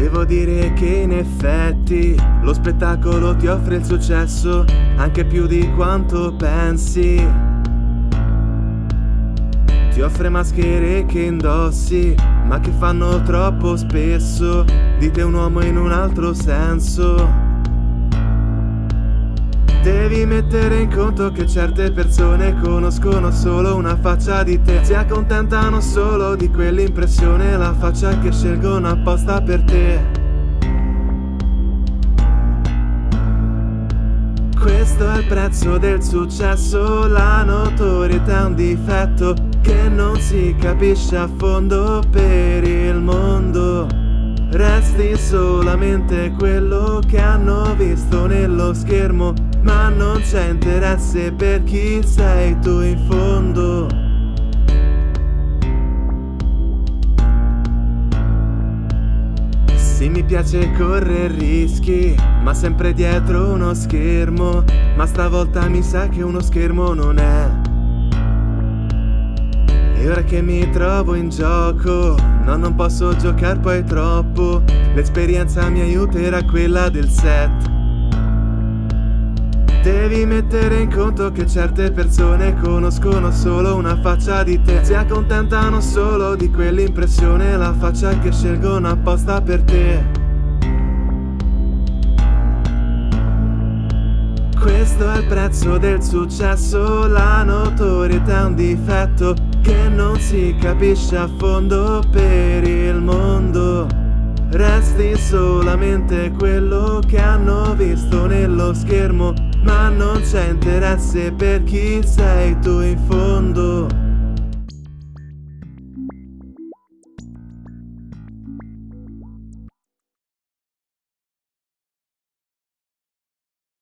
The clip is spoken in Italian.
Devo dire che in effetti lo spettacolo ti offre il successo anche più di quanto pensi. Ti offre maschere che indossi, ma che fanno troppo spesso di te un uomo in un altro senso. Devi mettere in conto che certe persone conoscono solo una faccia di te. Si accontentano solo di quell'impressione La faccia che scelgono apposta per te. Questo è il prezzo del successo La notorietà è un difetto Che non si capisce a fondo per il mondo Resti solamente quello che hanno visto nello schermo Ma non c'è interesse per chi sei tu in fondo. Sì mi piace correre rischi Ma sempre dietro uno schermo Ma stavolta mi sa che uno schermo non è e ora che mi trovo in gioco, no non posso giocare poi troppo. L'esperienza mi aiuterà quella del set. Devi mettere in conto che certe persone conoscono solo una faccia di te. Si accontentano solo di quell'impressione La faccia che scelgono apposta per te. Questo è il prezzo del successo, la notorietà è un difetto che non si capisce a fondo per il mondo. Resti solamente quello che hanno visto nello schermo, ma non c'è interesse per chi sei tu in fondo.